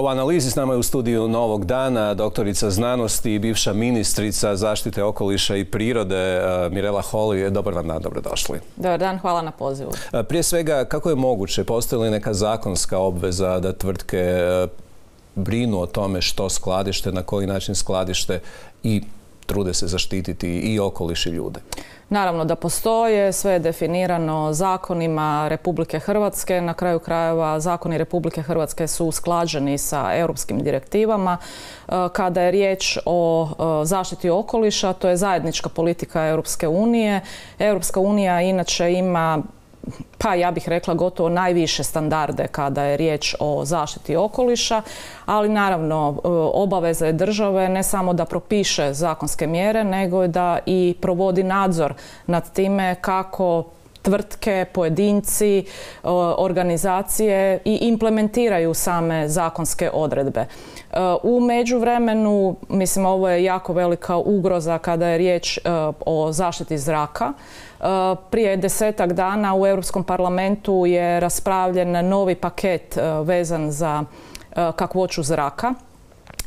A u analizi s nama je u studiju Novog dana doktorica znanosti i bivša ministrica zaštite okoliša i prirode eh, Mirela Holi. Dobar vam dan, dobrodošli. Dobar dan, hvala na pozivu. Eh, prije svega, kako je moguće, postoji li neka zakonska obveza da tvrtke brinu o tome što skladište, na koji način skladište i trude se zaštititi i okoliš i ljude? Naravno da postoje, sve je definirano zakonima Republike Hrvatske. Na kraju krajeva zakoni Republike Hrvatske su usklađeni sa europskim direktivama. E, kada je riječ o e, zaštiti okoliša, to je zajednička politika Europske unije. Europska unija inače ima pa ja bih rekla gotovo najviše standarde kada je riječ o zaštiti okoliša, ali naravno e, obaveza je države ne samo da propiše zakonske mjere, nego da i provodi nadzor nad time kako tvrtke, pojedinci, e, organizacije i implementiraju same zakonske odredbe. E, u međuvremenu, mislim ovo je jako velika ugroza kada je riječ o zaštiti zraka. Prije desetak dana u Europskom parlamentu je raspravljen novi paket e, vezan za e, kakvoću zraka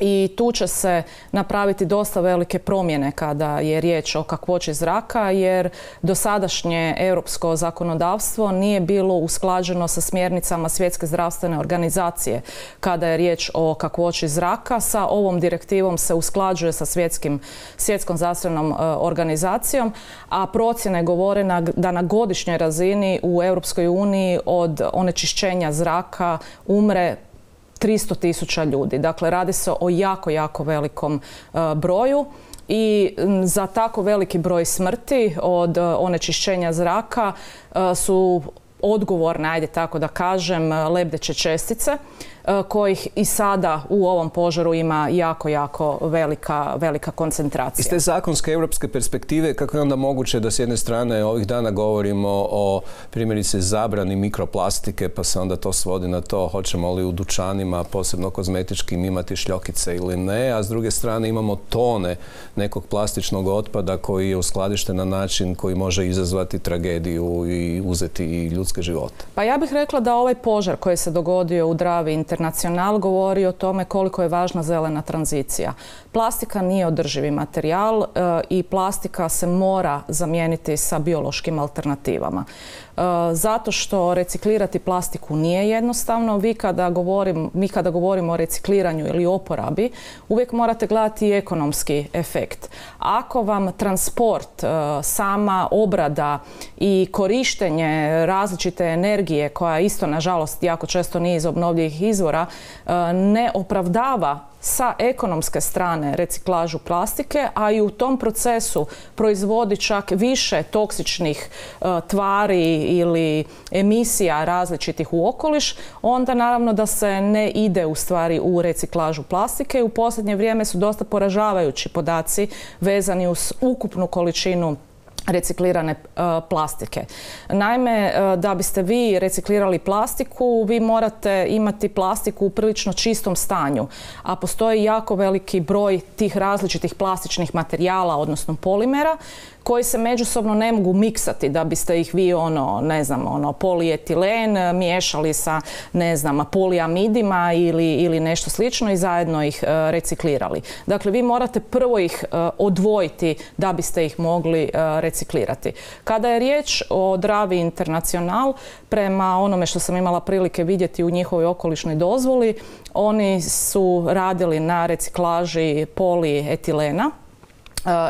i tu će se napraviti dosta velike promjene kada je riječ o kakvoći zraka jer dosadašnje europsko zakonodavstvo nije bilo usklađeno sa smjernicama Svjetske zdravstvene organizacije kada je riječ o kakvoći zraka. Sa ovom direktivom se usklađuje sa svjetskim, svjetskom zdravstvenom e, organizacijom, a procjene govore da na godišnjoj razini u Europskoj uniji od onečišćenja zraka umre 300 tisuća ljudi. Dakle, radi se o jako, jako velikom e, broju i za tako veliki broj smrti od e, onečišćenja zraka e, su odgovorne, ajde tako da kažem, lebdeće čestice. E, kojih i sada u ovom požaru ima jako, jako velika, velika koncentracija. Iz te zakonske europske perspektive kako je onda moguće da s jedne strane ovih dana govorimo o primjerice zabrani mikroplastike pa se onda to svodi na to hoćemo li u dućanima, posebno kozmetičkim imati šljokice ili ne, a s druge strane imamo tone nekog plastičnog otpada koji je uskladišten na način koji može izazvati tragediju i uzeti i ljudske živote. Pa ja bih rekla da ovaj požar koji se dogodio u Dravi Internacional govori o tome koliko je važna zelena tranzicija. Plastika nije održivi materijal e, i plastika se mora zamijeniti sa biološkim alternativama. E, zato što reciklirati plastiku nije jednostavno. Vi kada govorim, mi kada govorimo o recikliranju ili oporabi, uvijek morate gledati ekonomski efekt. Ako vam transport, e, sama obrada i korištenje različite energije, koja isto nažalost jako često nije iz obnovljivih izvora, ne opravdava sa ekonomske strane reciklažu plastike, a i u tom procesu proizvodi čak više toksičnih e, tvari ili emisija različitih u okoliš, onda naravno da se ne ide u stvari u reciklažu plastike. U posljednje vrijeme su dosta poražavajući podaci vezani uz ukupnu količinu reciklirane e, plastike. Naime, e, da biste vi reciklirali plastiku, vi morate imati plastiku u prilično čistom stanju, a postoji jako veliki broj tih različitih plastičnih materijala, odnosno polimera, koji se međusobno ne mogu miksati da biste ih vi ono, ne znam, ono polietilen miješali sa, ne znam, poliamidima ili, ili nešto slično i zajedno ih e, reciklirali. Dakle, vi morate prvo ih odvojiti da biste ih mogli e, reciklirati. Kada je riječ o Dravi Internacional, prema onome što sam imala prilike vidjeti u njihovoj okolišnoj dozvoli, oni su radili na reciklaži polietilena,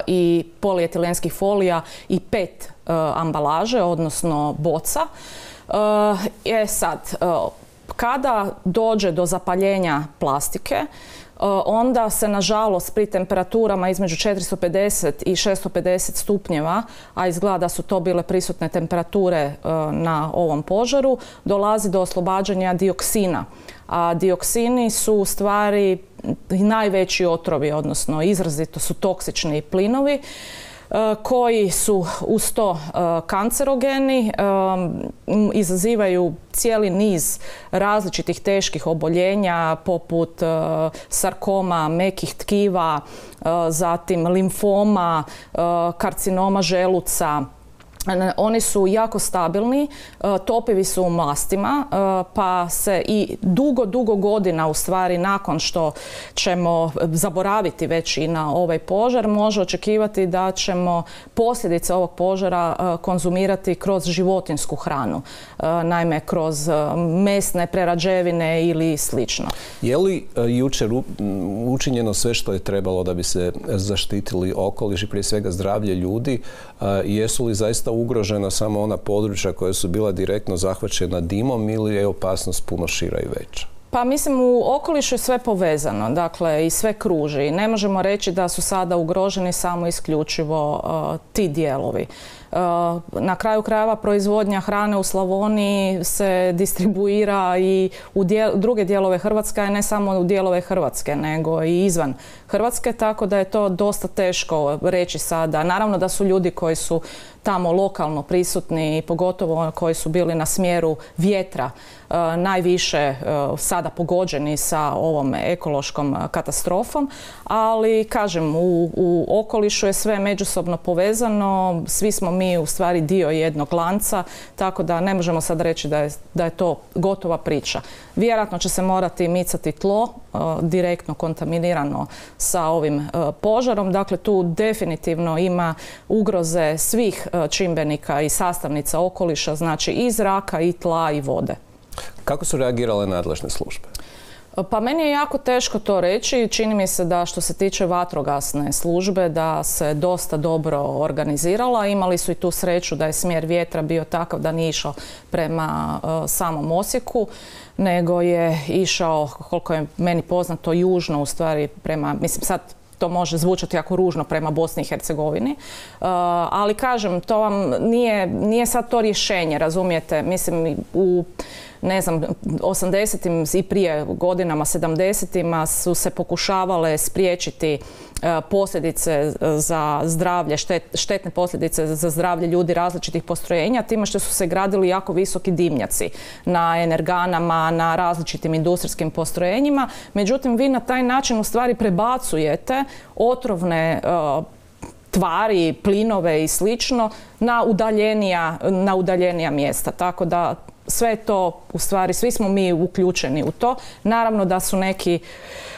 i polietilenskih folija i pet e, ambalaže, odnosno boca. E sad, kada dođe do zapaljenja plastike, onda se nažalost pri temperaturama između 450 i 650 stupnjeva, a izgleda da su to bile prisutne temperature na ovom požaru, dolazi do oslobađanja dioksina. A dioksini su u stvari najveći otrovi, odnosno izrazito su toksični plinovi e, koji su uz to e, kancerogeni, e, izazivaju cijeli niz različitih teških oboljenja poput sarkoma, mekih tkiva, zatim limfoma, karcinoma želuca, oni su jako stabilni, e, topivi su u mastima, e, pa se i dugo, dugo godina u stvari nakon što ćemo zaboraviti već i na ovaj požar, može očekivati da ćemo posljedice ovog požara e, konzumirati kroz životinsku hranu, naime kroz mesne prerađevine ili slično. Je li jučer učinjeno sve što je trebalo da bi se zaštitili okoliš i prije svega zdravlje ljudi? Jesu li zaista ugrožena samo ona područja koja su bila direktno zahvaćena dimom ili je opasnost puno šira i veća? Pa mislim u okolišu je sve povezano, dakle i sve kruži. Ne možemo reći da su sada ugroženi samo isključivo uh, ti dijelovi. Uh, na kraju krajeva proizvodnja hrane u Slavoniji se distribuira i u druge dijelove Hrvatske, ne samo u dijelove Hrvatske, nego i izvan Hrvatske, tako da je to dosta teško reći sada. Naravno da su ljudi koji su tamo lokalno prisutni i pogotovo koji su bili na smjeru vjetra e, najviše e, sada pogođeni sa ovom ekološkom katastrofom, ali kažem u, u okolišu je sve međusobno povezano, svi smo mi u stvari dio jednog lanca, tako da ne možemo sad reći da je, da je to gotova priča. Vjerojatno će se morati micati tlo, e, direktno kontaminirano sa ovim e, požarom. Dakle, tu definitivno ima ugroze svih e, čimbenika i sastavnica okoliša, znači i zraka, i tla, i vode. Kako su reagirale nadležne službe? Pa meni je jako teško to reći. Čini mi se da što se tiče vatrogasne službe da se dosta dobro organizirala. Imali su i tu sreću da je smjer vjetra bio takav da nije išao prema e, samom Osijeku, nego je išao, koliko je meni poznato, južno u stvari prema, mislim sad to može zvučati jako ružno prema Bosni i Hercegovini. E, ali kažem, to vam nije, nije sad to rješenje, razumijete? Mislim, u ne znam, 80. i prije godinama, 70. su se pokušavale spriječiti e, posljedice za zdravlje, štetne posljedice za zdravlje ljudi različitih postrojenja, time što su se gradili jako visoki dimnjaci na energanama, na različitim industrijskim postrojenjima. Međutim, vi na taj način u stvari prebacujete otrovne e, tvari, plinove i slično na udaljenija, na udaljenija mjesta. Tako da sve to, u stvari, svi smo mi uključeni u to. Naravno da su neki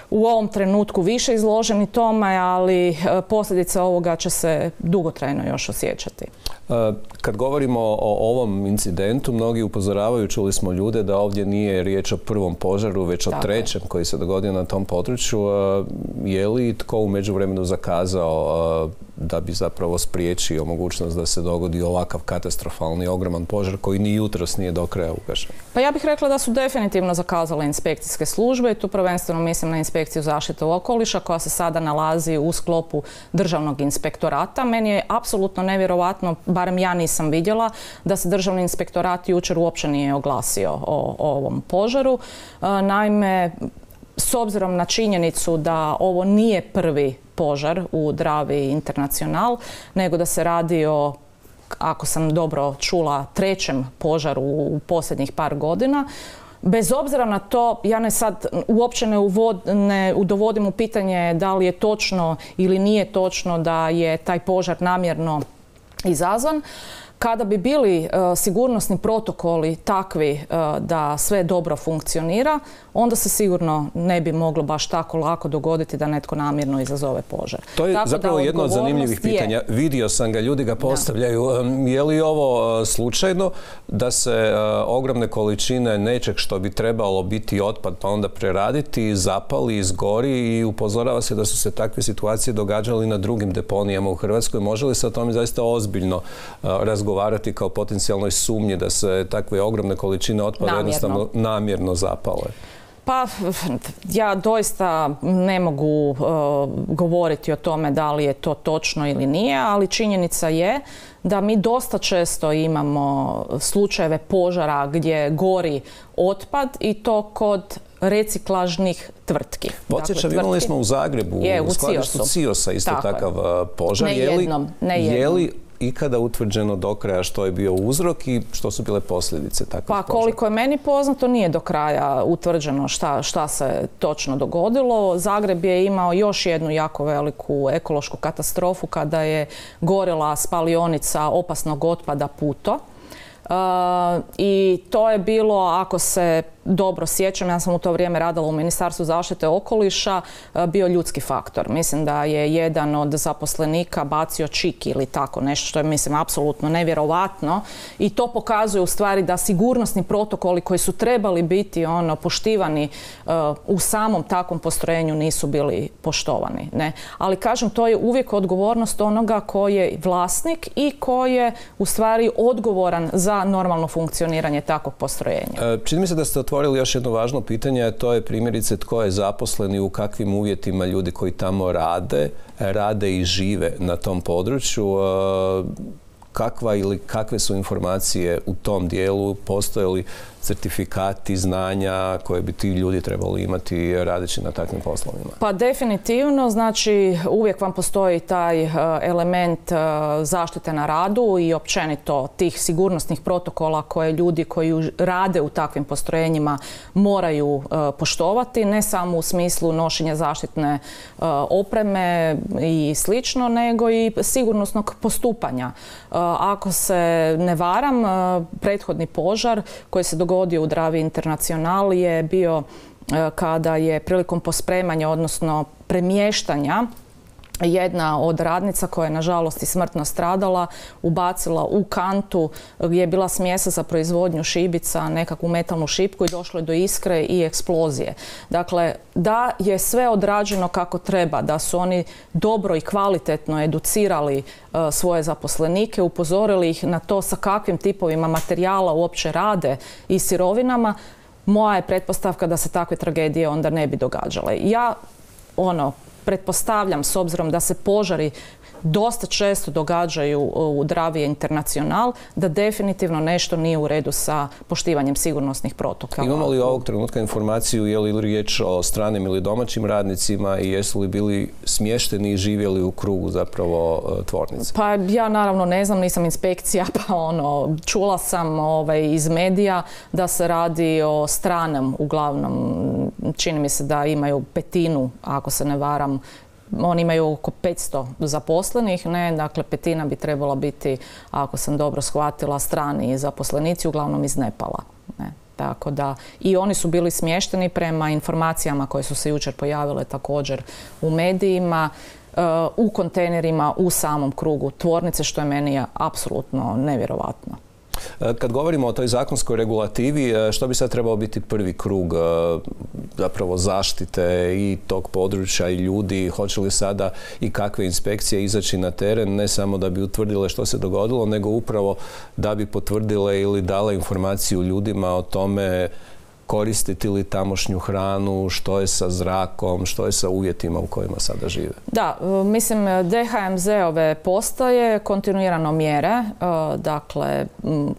u ovom trenutku više izloženi tome, ali e, posljedice ovoga će se dugotrajno još osjećati. E, kad govorimo o ovom incidentu, mnogi upozoravaju, čuli smo ljude da ovdje nije riječ o prvom požaru, već o trećem koji se dogodio na tom području. E, je li tko u međuvremenu zakazao da bi zapravo spriječio mogućnost da se dogodi ovakav katastrofalni, ogroman požar koji ni jutros nije do kraja ugašen? Pa ja bih rekla da su definitivno zakazale inspekcijske službe i tu prvenstveno mislim na inspekciju zaštite okoliša koja se sada nalazi u sklopu državnog inspektorata. Meni je apsolutno nevjerovatno, barem ja nisam vidjela, da se državni inspektorat jučer uopće nije oglasio o, ovom požaru. E, naime, s obzirom na činjenicu da ovo nije prvi požar u Dravi Internacional, nego da se radi o ako sam dobro čula, trećem požaru u posljednjih par godina. Bez obzira na to, ja ne sad uopće ne, ne dovodim u pitanje da li je točno ili nije točno da je taj požar namjerno Isason. Kada bi bili e, sigurnosni protokoli takvi e, da sve dobro funkcionira, onda se sigurno ne bi moglo baš tako lako dogoditi da netko namjerno izazove požar. To je zapravo jedno od zanimljivih pitanja. Vidio sam ga, ljudi ga postavljaju. Je li ovo e, slučajno da se ogromne količine nečeg što bi trebalo biti otpad pa onda preraditi, zapali, izgori i upozorava se da su se takve situacije događale na drugim deponijama u Hrvatskoj. Može li se o tome zaista ozbiljno razgovarati? Odgovarati kao potencijalnoj sumnji da se takve ogromne količine otpada jednostavno namjerno zapale? Pa ja doista ne mogu uh, govoriti o tome da li je to točno ili nije, ali činjenica je da mi dosta često imamo slučajeve požara gdje gori otpad i to kod reciklažnih tvrtki. Podsjećam, dakle, imali smo u Zagrebu, u, skladištu Ciosa isto takav uh, požar. Ne jednom, ne jednom. Je li ikada utvrđeno do kraja što je bio uzrok i što su bile posljedice takvih Pa koliko je meni poznato nije do kraja utvrđeno šta, šta se točno dogodilo. Zagreb je imao još jednu jako veliku ekološku katastrofu kada je gorila spalionica opasnog otpada Puto. I to je bilo, ako se dobro sjećam, ja sam u to vrijeme radila u Ministarstvu zaštite okoliša, e, bio ljudski faktor. Mislim da je jedan od zaposlenika bacio čik ili tako nešto što je mislim apsolutno nevjerovatno i to pokazuje u stvari da sigurnosni protokoli koji su trebali biti ono poštivani e, u samom takvom postrojenju nisu bili poštovani. Ne? Ali kažem, to je uvijek odgovornost onoga koji je vlasnik i koji je u stvari odgovoran za normalno funkcioniranje takvog postrojenja. E, čini mi se da ste otvorili još jedno važno pitanje, a to je primjerice tko je zaposlen i u kakvim uvjetima ljudi koji tamo rade, rade i žive na tom području. E, kakva ili kakve su informacije u tom dijelu, postoje li certifikati, znanja koje bi ti ljudi trebali imati radeći na takvim poslovima? Pa definitivno, znači uvijek vam postoji taj e, element e, zaštite na radu i općenito tih sigurnosnih protokola koje ljudi koji rade u takvim postrojenjima moraju e, poštovati, ne samo u smislu nošenja zaštitne opreme i slično, nego i sigurnosnog postupanja. Ako se ne varam, prethodni požar koji se dogodio dogodio u Dravi Internacional je bio e, kada je prilikom pospremanja, odnosno premještanja jedna od radnica koja je nažalost i smrtno stradala ubacila u kantu gdje je bila smjesa za proizvodnju šibica nekakvu metalnu šipku i došlo je do iskre i eksplozije. Dakle, da je sve odrađeno kako treba, da su oni dobro i kvalitetno educirali e, svoje zaposlenike, upozorili ih na to sa kakvim tipovima materijala uopće rade i sirovinama, moja je pretpostavka da se takve tragedije onda ne bi događale. Ja ono, pretpostavljam s obzirom da se požari dosta često događaju u Dravije Internacional, da definitivno nešto nije u redu sa poštivanjem sigurnosnih protokola. Imamo li ovog trenutka informaciju je li riječ o stranim ili domaćim radnicima i jesu li bili smješteni i živjeli u krugu zapravo e, tvornice? Pa ja naravno ne znam, nisam inspekcija, pa ono, čula sam ovaj, iz medija da se radi o stranem uglavnom, čini mi se da imaju petinu, ako se ne varam, oni imaju oko 500 zaposlenih, ne, dakle petina bi trebala biti, ako sam dobro shvatila, strani zaposlenici, uglavnom iz Nepala. Ne. Tako da i oni su bili smješteni prema informacijama koje su se jučer pojavile također u medijima uh, u kontejnerima u samom krugu tvornice što je meni apsolutno nevjerovatno. E, kad govorimo o toj zakonskoj regulativi, e, što bi sad trebao biti prvi krug e, zapravo zaštite i tog područja i ljudi, hoće li sada i kakve inspekcije izaći na teren, ne samo da bi utvrdile što se dogodilo, nego upravo da bi potvrdile ili dale informaciju ljudima o tome koristiti li tamošnju hranu, što je sa zrakom, što je sa uvjetima u kojima sada žive? Da, e, mislim DHMZ-ove postaje kontinuirano mjere, e, dakle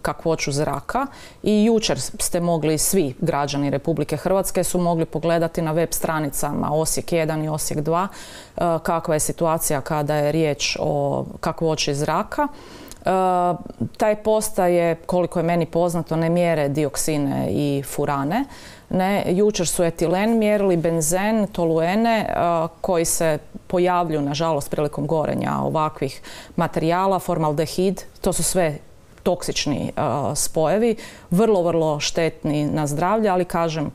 kakvoću zraka i jučer ste mogli svi građani Republike Hrvatske su mogli pogledati na web stranicama Osijek 1 i Osijek 2 e, kakva je situacija kada je riječ o kakvoći zraka. Taj postaje, koliko je meni poznato, ne mjere dioksine i furane. Ne, jučer su etilen mjerili, benzen, toluene koji se pojavljuju nažalost prilikom gorenja ovakvih materijala, formaldehid, to su sve toksični spojevi, vrlo, vrlo štetni na zdravlje, ali kažem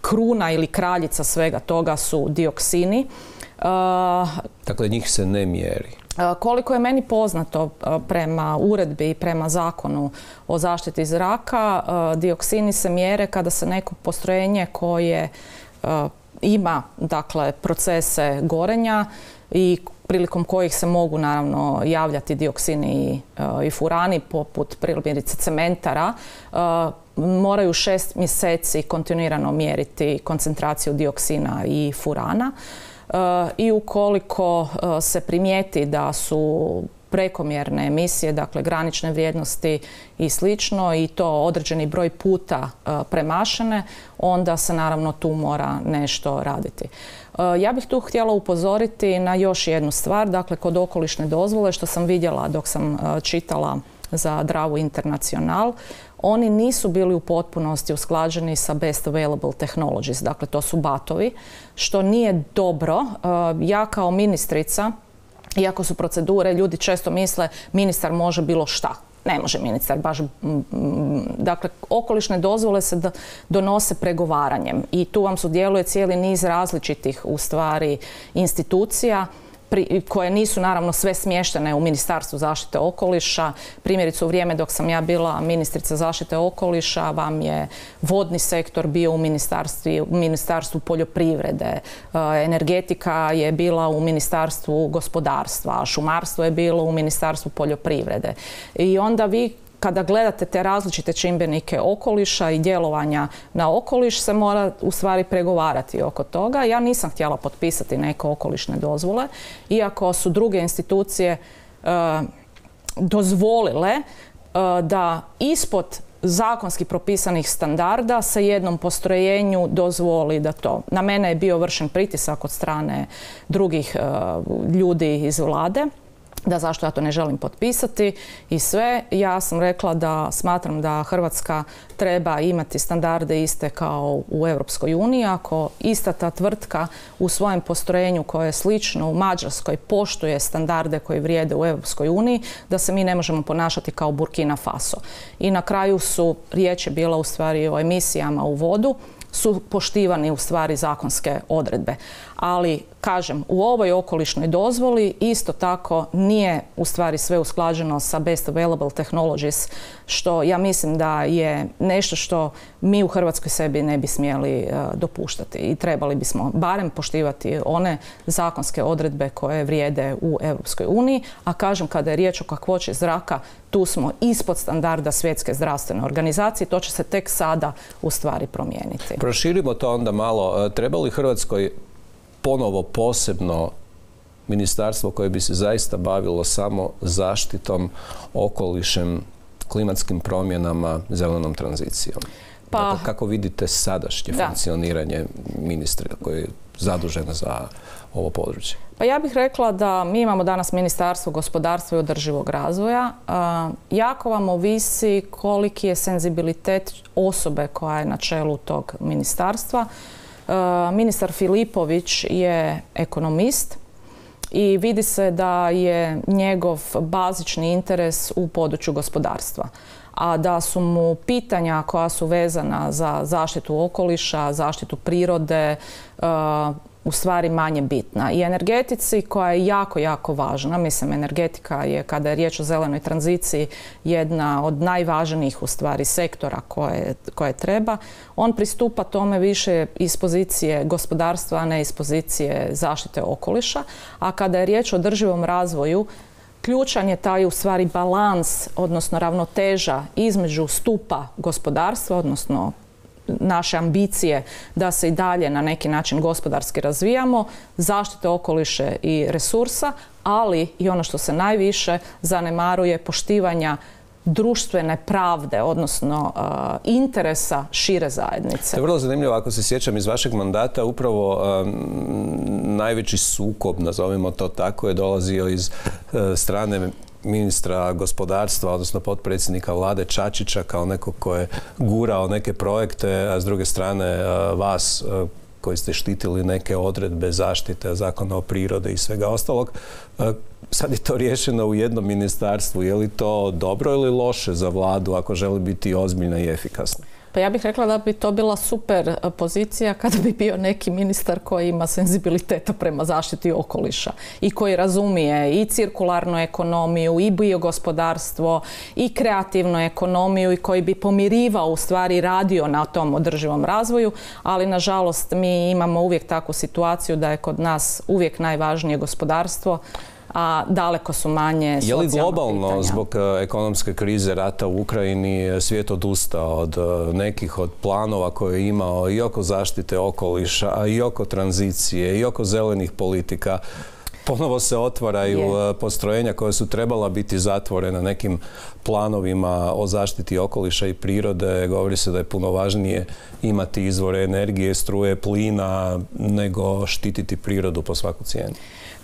kruna ili kraljica svega toga su dioksini. Dakle, njih se ne mjeri. Koliko je meni poznato prema uredbi i prema zakonu o zaštiti zraka, dioksini se mjere kada se neko postrojenje koje ima dakle procese gorenja i prilikom kojih se mogu naravno javljati dioksini i furani poput primjerice cementara moraju šest mjeseci kontinuirano mjeriti koncentraciju dioksina i furana i ukoliko e, se primijeti da su prekomjerne emisije, dakle granične vrijednosti i slično i to određeni broj puta e, premašene, onda se naravno tu mora nešto raditi. E, ja bih tu htjela upozoriti na još jednu stvar, dakle kod okolišne dozvole što sam vidjela dok sam čitala za Dravu Internacional, oni nisu bili u potpunosti usklađeni sa Best Available Technologies, dakle to su batovi, što nije dobro. Ja kao ministrica iako su procedure, ljudi često misle ministar može bilo šta. Ne može ministar baš, dakle, okolišne dozvole se donose pregovaranjem i tu vam sudjeluje cijeli niz različitih u stvari institucija koje nisu naravno sve smještene u Ministarstvu zaštite okoliša. Primjerice u vrijeme dok sam ja bila ministrica zaštite okoliša vam je vodni sektor bio u ministarstvu, poljoprivrede, e, energetika je bila u ministarstvu gospodarstva, šumarstvo je bilo u ministarstvu poljoprivrede. I onda vi kada gledate te različite čimbenike okoliša i djelovanja na okoliš se mora u stvari pregovarati oko toga. Ja nisam htjela potpisati neke okolišne dozvole, iako su druge institucije e, dozvolile e, da ispod zakonski propisanih standarda sa jednom postrojenju dozvoli da to. Na mene je bio vršen pritisak od strane drugih e, ljudi iz vlade da zašto ja to ne želim potpisati i sve. Ja sam rekla da smatram da Hrvatska treba imati standarde iste kao u Europskoj uniji. Ako ista ta tvrtka u svojem postrojenju koje je slično u Mađarskoj poštuje standarde koji vrijede u Europskoj uniji, da se mi ne možemo ponašati kao Burkina Faso. I na kraju su riječi bila u stvari o emisijama u vodu su poštivani u stvari zakonske odredbe. Ali, kažem, u ovoj okolišnoj dozvoli isto tako nije u stvari sve usklađeno sa best available technologies, što ja mislim da je nešto što mi u Hrvatskoj sebi ne bi smjeli e, dopuštati i trebali bismo barem poštivati one zakonske odredbe koje vrijede u Europskoj uniji, a kažem kada je riječ o kakvoći zraka, tu smo ispod standarda svjetske zdravstvene organizacije, to će se tek sada u stvari promijeniti. Proširimo to onda malo. E, treba li Hrvatskoj ponovo posebno ministarstvo koje bi se zaista bavilo samo zaštitom, okolišem, klimatskim promjenama, zelenom tranzicijom? Pa, dakle, kako vidite sadašnje funkcioniranje ministra koji je zadužena za ovo područje? Pa ja bih rekla da mi imamo danas Ministarstvo gospodarstva i održivog razvoja. jako vam ovisi koliki je senzibilitet osobe koja je na čelu tog ministarstva. Ministar Filipović je ekonomist i vidi se da je njegov bazični interes u području gospodarstva a da su mu pitanja koja su vezana za zaštitu okoliša, zaštitu prirode, u stvari manje bitna. I energetici koja je jako, jako važna, mislim energetika je kada je riječ o zelenoj tranziciji jedna od najvažnijih u stvari sektora koje, koje treba, on pristupa tome više iz pozicije gospodarstva, a ne iz pozicije zaštite okoliša. A kada je riječ o drživom razvoju, ključan je taj u stvari balans, odnosno ravnoteža između stupa gospodarstva, odnosno naše ambicije da se i dalje na neki način gospodarski razvijamo, zaštite okoliše i resursa, ali i ono što se najviše zanemaruje poštivanja društvene pravde, odnosno uh, interesa šire zajednice. To vrlo zanimljivo, ako se sjećam iz vašeg mandata, upravo um, najveći sukob, nazovimo to tako, je dolazio iz uh, strane ministra gospodarstva, odnosno potpredsjednika vlade Čačića kao nekog ko je gurao neke projekte, a s druge strane e, vas e, koji ste štitili neke odredbe zaštite zakona o prirode i svega ostalog. E, sad je to riješeno u jednom ministarstvu. Je li to dobro ili loše za vladu ako želi biti ozbiljna i efikasna? Pa ja bih rekla da bi to bila super e, pozicija kada bi bio neki ministar koji ima senzibiliteta prema zaštiti okoliša i koji razumije i cirkularnu ekonomiju i biogospodarstvo i kreativnu ekonomiju i koji bi pomirivao u stvari radio na tom održivom razvoju, ali nažalost mi imamo uvijek takvu situaciju da je kod nas uvijek najvažnije gospodarstvo a daleko su manje Je li globalno zbog e, ekonomske krize rata u Ukrajini e, svijet odustao od e, nekih od planova koje je imao i oko zaštite okoliša, i oko tranzicije, i oko zelenih politika? ponovo se otvaraju postrojenja koja su trebala biti zatvorena nekim planovima o zaštiti okoliša i prirode. Govori se da je puno važnije imati izvore energije, struje, plina, nego štititi prirodu po svaku cijenu.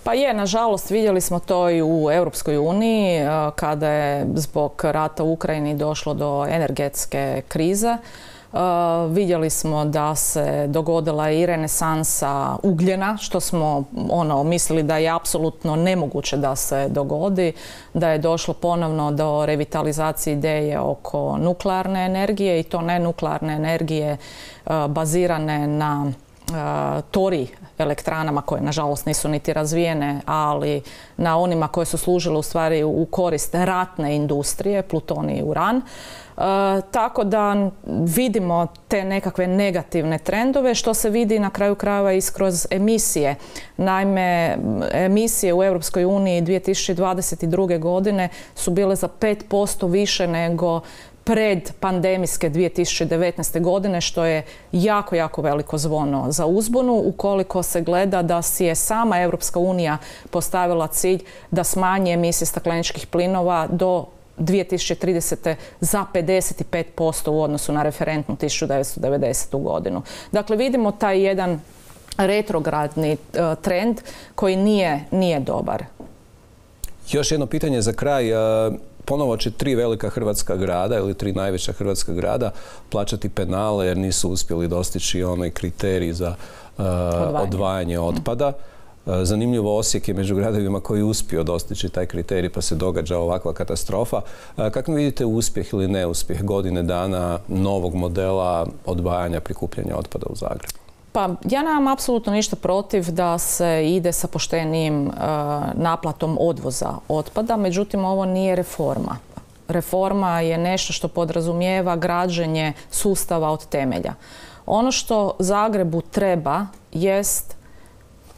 Pa je, nažalost, vidjeli smo to i u Europskoj uniji kada je zbog rata u Ukrajini došlo do energetske krize. vidjeli smo da se dogodila i renesansa ugljena, što smo ono mislili da je apsolutno nemoguće da se dogodi, da je došlo ponovno do revitalizacije ideje oko nuklearne energije i to ne nuklearne energije bazirane na tori elektranama koje nažalost nisu niti razvijene, ali na onima koje su služile u stvari u korist ratne industrije, plutonij i uran. E, tako da vidimo te nekakve negativne trendove što se vidi na kraju krajeva i kroz emisije. Naime, emisije u Europskoj uniji 2022. godine su bile za 5% više nego pred pandemijske 2019. godine, što je jako, jako veliko zvono za uzbunu, ukoliko se gleda da si je sama Europska unija postavila cilj da smanji emisije stakleničkih plinova do 2030. za 55% u odnosu na referentnu 1990. godinu. Dakle, vidimo taj jedan retrogradni e, trend koji nije, nije dobar. Još jedno pitanje za kraj. Ponovo će tri velika hrvatska grada ili tri najveća hrvatska grada plaćati penale jer nisu uspjeli dostići onaj kriterij za uh, odvajanje. otpada. Uh, zanimljivo Osijek je među gradovima koji je uspio dostići taj kriterij pa se događa ovakva katastrofa. Uh, kako vidite uspjeh ili neuspjeh godine dana novog modela odvajanja prikupljanja otpada u Zagrebu? Pa ja nemam apsolutno ništa protiv da se ide sa poštenijim e, naplatom odvoza otpada, međutim ovo nije reforma. Reforma je nešto što podrazumijeva građenje sustava od temelja. Ono što Zagrebu treba jest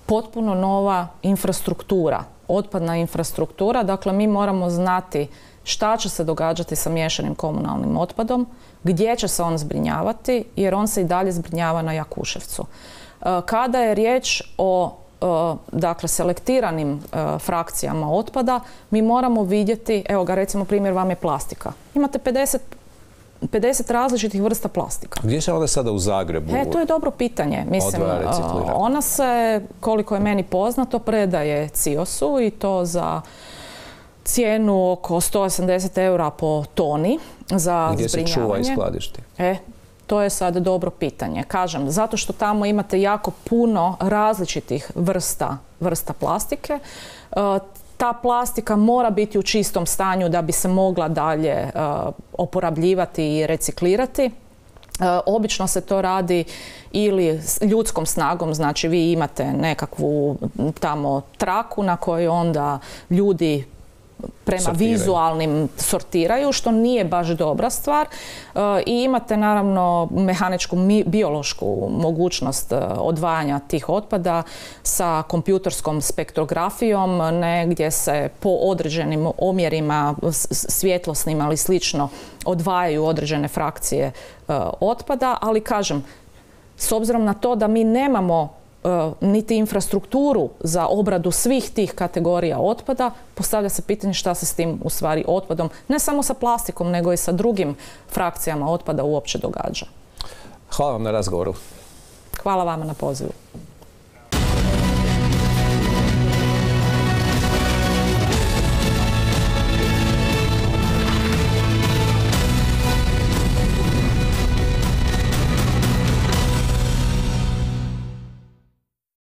potpuno nova infrastruktura, otpadna infrastruktura. Dakle, mi moramo znati šta će se događati sa miješanim komunalnim otpadom, gdje će se on zbrinjavati, jer on se i dalje zbrinjava na Jakuševcu. E, kada je riječ o e, dakle selektiranim e, frakcijama otpada, mi moramo vidjeti, evo ga recimo primjer vam je plastika. Imate 50 50 različitih vrsta plastika. Gdje se ona sada u Zagrebu? E, to je dobro pitanje. Mislim, ona se, koliko je meni poznato, predaje CIOS-u i to za cijenu oko 180 eura po toni za Gdje se čuva i skladišti? E, to je sad dobro pitanje. Kažem, zato što tamo imate jako puno različitih vrsta, vrsta plastike. E, ta plastika mora biti u čistom stanju da bi se mogla dalje e, oporabljivati i reciklirati. E, obično se to radi ili ljudskom snagom, znači vi imate nekakvu tamo traku na kojoj onda ljudi prema vizualnim sortiraju, što nije baš dobra stvar. E, I imate naravno mehaničku, biološku mogućnost e, odvajanja tih otpada sa kompjuterskom spektrografijom, negdje se po određenim omjerima svjetlosnim ali slično odvajaju određene frakcije e, otpada, ali kažem, s obzirom na to da mi nemamo niti infrastrukturu za obradu svih tih kategorija otpada, postavlja se pitanje šta se s tim u stvari otpadom, ne samo sa plastikom, nego i sa drugim frakcijama otpada uopće događa. Hvala vam na razgovoru. Hvala vama na pozivu.